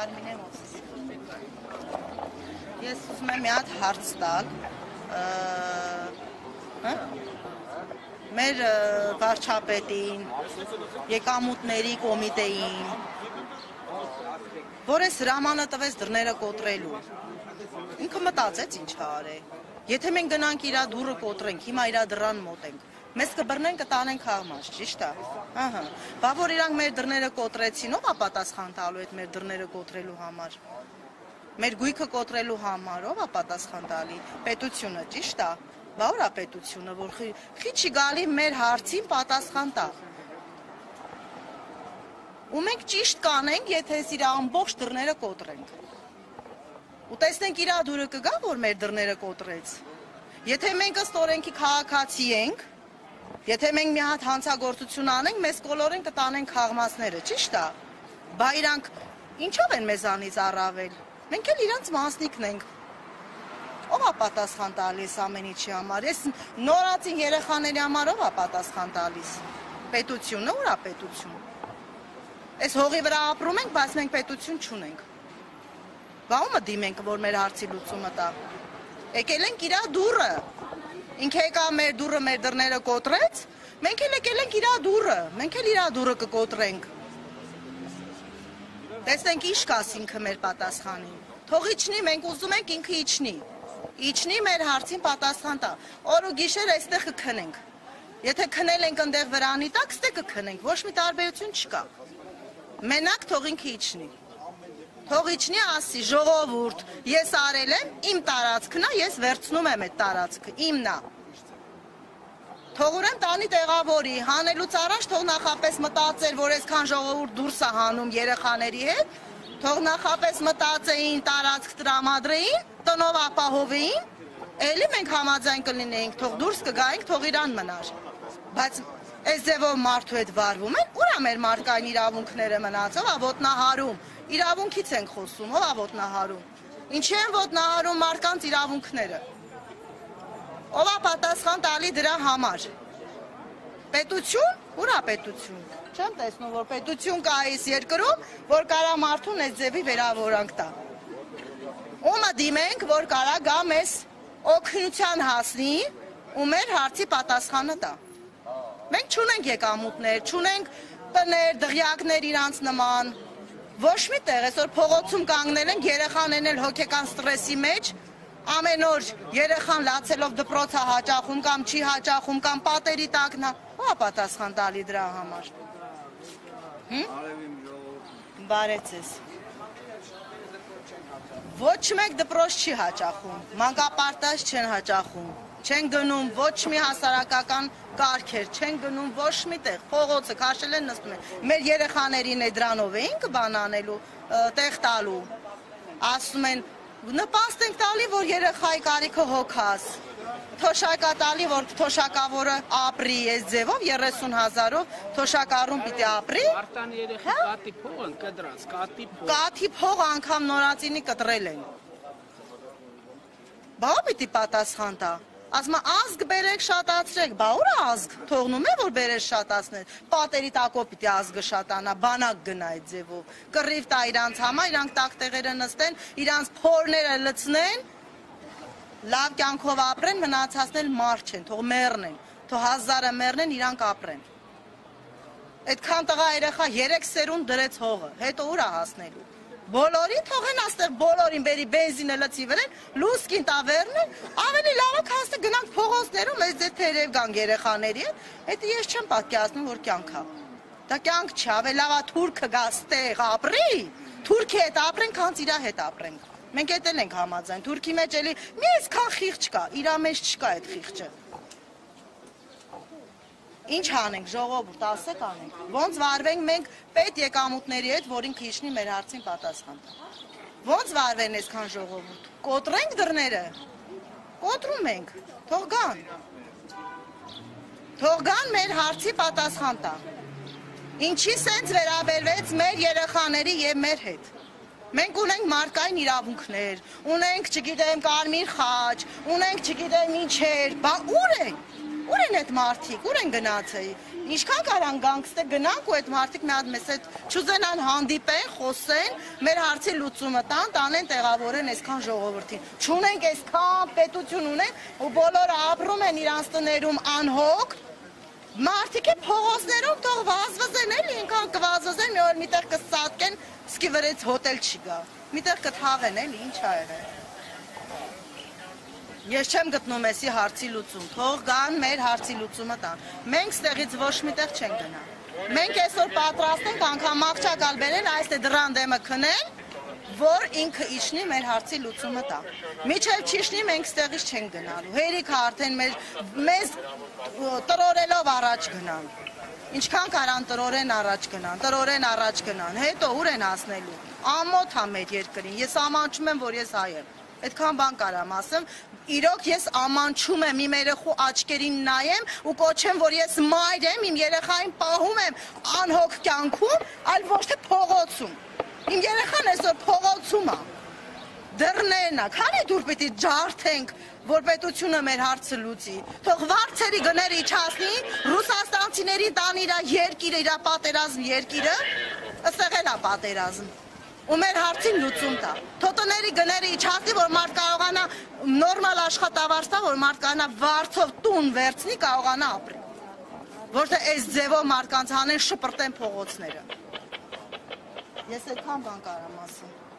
Արմինե Մոսես։ Ես ուզում եմ մի հատ հարց տալ։ Հա? Մեր վարչապետին, եկամուտների կոմիտեին, որ այս հրամանը տվեց դռները կոտրելու։ Ինքը մտածեց ինչ արե։ Եթե մենք գնանք իրա դուրը կոտրենք, հիմա իրա դռան մոտենք, մեզ կբռնեն կտանեն խաղմաշ, ճիշտ է։ Ահա։ Բա որ իրանք մեր դռները կոտրեցին, ով է պատասխան տալու այդ մեր դռները կոտրելու համար։ Մեր գույքը կոտրելու համար ով է պատասխան տալի։ Պետությունը, ճիշտ է։ Բա որ է պետությունը, որ խի խի չի գալի մեր հարցին պատասխան տա։ Ու մենք ճիշտ կանենք, եթե իր ամբողջ դռները կոտրենք։ Ու տեսնենք իր դուրը կգա, որ մեր դռները կոտրեց։ Եթե մենք ըստ օրենքի քաղաքացի ենք, եթե մենք մի հատ հանցագործություն անենք, մեզ կոլորեն կտանեն խաղմասները, ճիշտ է։ Բա իրանք ինչով են մեզանից առավել։ Մենք էլ իրանց մասնիկն ենք։ Ո՞վ է պատասխան տալիս ամեն ինչի համար։ Ես նորածին երեխաների համար ո՞վ է պատասխան տալիս։ Պետությունը, ո՞ր է պետություն։ Այս հողի վրա ապրում ենք, բայց մենք պետություն չունենք։ Բա ո՞մը դիմենք, որ մեր հարցի լուծումը տա։ Եկել ենք իրա դուրը։ Ինքը եկա մեր դուրը, մեր դռները կոտրեց։ Մենք էլ եկել ենք իրա դուրը։ Մենք էլ իրա դուրը կկոտրենք։ Տեսնենք ինչ կաս ինքը մեր պատասխանին։ Թող իջնի, մենք ուզում ենք ինքը իջնի։ Իջնի մեր հարցին պատասխան տա։ Օր ու գիշեր այստեղ կքնենք։ Եթե քնել ենք ընդեղ վրանի տակ, ստե կքնենք, ոչ մի տարբերություն չկա։ Մենակ թող ինքը իջնի։ Թող իջնի ասի ժողովուրդ, ես արել եմ, իմ տարածքն է, ես վերցնում եմ այդ տարածքը, իմն է։ Թող ուրեմն տանի տեղավորի, հանելուց առաջ թող նախապես մտածեր, որ այսքան ժողովուրդ դուրս է հանում երեխաների հետ, թող նախապես մտածեին, տարածք տրամադրեին, տնով ապահովեին, ելի մենք համաձայն կլինեինք, թող դուրս կգայինք, թող իրան մնար։ Բայց այս ձևով մարդու հետ վարվում են, ուր է մեր մարդկային իրավունքները մնացող, ա ոտնահարում։ Իրավունքից ենք խոսում, ով ա ոտնահարում։ Ինչի են ոտնահարում մարդկանց իրավունքները։ Ով է պատասխան տալի դրա համար։ Պետություն, ուր է պետություն։ Չեմ տեսնում, որ պետություն կա այս երկրում, որ կարա մարդուն այս ձևի վերավորանք տա։ Ումը դիմենք, որ կարա գա մեզ օգնության հասնի ու մեր հարցի պատասխանը տա։ Մենք չունենք եկամուտներ, չունենք տներ, դղյակներ իրանց նման։ Ոչ մի տեղ, այսօր փողոցում կանգնել են երեխաներն էլ հոգեկան ստրեսի մեջ, ամեն օր երեխան լացելով դպրոց է հաճախում կամ չի հաճախում կամ պատերի տակն է, ո՞ա պատասխան տալի դրա համար։ Բարեցես։ Ոչ մեկ դպրոց չի հաճախում, մանկապարտեզ չեն հաճախում, չեն գնում ոչ մի հասարակական կարգեր, չեն գնում ոչ մի տեղ, փողոցը քաշել են նստում են։ Մեր երեխաներին է դրանով էին կբանանելու, տեղ տալու։ Ասում են նպաստ ենք տալի, որ երեխայի կարիքը հոգաս։ Թոշակա տալի, որ թոշակավորը ապրի այս ձևով 30 հազարով թոշակառուն պիտի ապրի։ Արտան երեխա կատի փող են կդրած, կատի փող։ Կաթի փող անգամ նորածինի կտրել են։ Բա պիտի պատասխան տա։ Ասма ազգ բերեք շատացրեք, բա ուր է ազգ։ Թողնում է որ բերես շատացնել։ Պատերի տակով պիտի ազգը շատանա, բանակ գնա այդ ձևով։ Կռիվ տա իրանց համար, իրանք տակ տեղերը նստեն, իրանց փորները լցնեն, լավ կյանքով ապրեն, մնացածն մարդ չեն, թող մեռնեն, թող հազարը մեռնեն, իրանք ապրեն։ Այդքան տղա երեխա 3 սերունդ դրեց հողը, հետո ուր է հասնելու։ Բոլորին թողեն աստեղ բոլորին բերի բենզինը լցի վրեն, լուսկին տավերնը, ավելի լավ է քաստը գնանք փողոցներում, այս դե թերև կան երեխաների հետ, հետո ես չեմ պատկերացնում, որ կյանք է։ Դա կյանք չի, ավելի լավ է թուրքը գա ստեղ ապրի, թուրքի հետ ապրեն, քանց իրա հետ ապրենք։ Մենք էդ էլ ենք համաձայն, թուրքի մեջ էլի մի այսքան խիղճ կա, իրա մեջ չկա այդ խիղճը։ Ինչ անենք, ժողովուրդ, ասեք անենք։ Ոնց վարվենք մենք պետ եկամուտների հետ, որ ինքը իջնի մեր հարցին պատասխան տա։ Ոնց վարվեն այսքան ժողովուրդ։ Կոտրենք դռները։ Կոտրում ենք։ Թող գան։ Թող գան մեր հարցի պատասխան տա։ Ինչի սենց վերաբերվեց մեր երեխաների եւ մեր հետ։ Մենք ունենք մարդկային իրավունքներ, ունենք, չգիտեմ, կարմիր խաչ, ունենք, չգիտեմ, ինչեր, բա ուր են։ Ուր են այդ մարդիկ, ուր են գնացել։ Ինչքան կարան գանք ստե գնանք ու այդ մարդիկ մի հատ մեզ այդ չուզենան հանդիպեն, խոսեն, մեր հարցի լուծումը տան, տանեն տեղավորեն այսքան ժողովրդին։ Չունենք այսքան պետություն ունենք ու բոլորը ապրում են իրանց տներում անհոգ, Մարդիկը փողոցներում թող վազվզեն էլի, ինքան կվազվզեն, մի օր միտեղ կսատկեն, սկի վրեց հոտել չի գա։ Միտեղ կթաղեն էլի, ինչ ա եղել։ Ես չեմ գտնում էսի հարցի լուծում։ Թող գան մեր հարցի լուծումը տան։ Մենք ստեղից ոչ միտեղ չենք գնա։ Մենք այսօր պատրաստ ենք անգամ աղջակալ բերեն այս թե դրան դեմը քնեն, որ ինքը իջնի մեր հարցի լուծումը տա։ Միջև չիջնի մենք ստեղից չենք գնալու։ Հերիքը արդեն մեր մեզ տրորելով առաջ գնան։ Ինչքան կարան տրորեն առաջ գնան, տրորեն առաջ գնան, հետո ուր են հասնելու։ Ամոթ է մեր երկրին։ Ես ամանչում եմ, որ ես հայ եմ։ Այդքան բան կարամ ասեմ, իրոք ես ամանչում եմ իմ երեխու աչքերին նայեմ ու կոչեմ, որ ես մայր եմ, իմ երեխային պահում եմ անհոգ կյանքում, այլ ոչ թե փողոցում։ Իմ երեխան այսօր փողոցում է։ Դռներն է, քանի դուր պիտի ջարդենք, որ պետությունը մեր հարցը լուծի։ Թող վարձերի գները իջացնի, ռուսաստանցիների տան իր երկիրը, իր պատերազմ երկիրը, ըստեղ էլ է պատերազմ ու մեր հարցին լուծում տա։ Թոտոների գները իջացնի, որ մարդ կարողանա նորմալ աշխատավարձ տա, որ մարդ կարողանա վարձով տուն վերցնի, կարողանա ապրի։ Որտե այս ձևով մարդկանց հանեն շպրտեն փողոցները։ Ես այդքան բան կարամ ասեմ։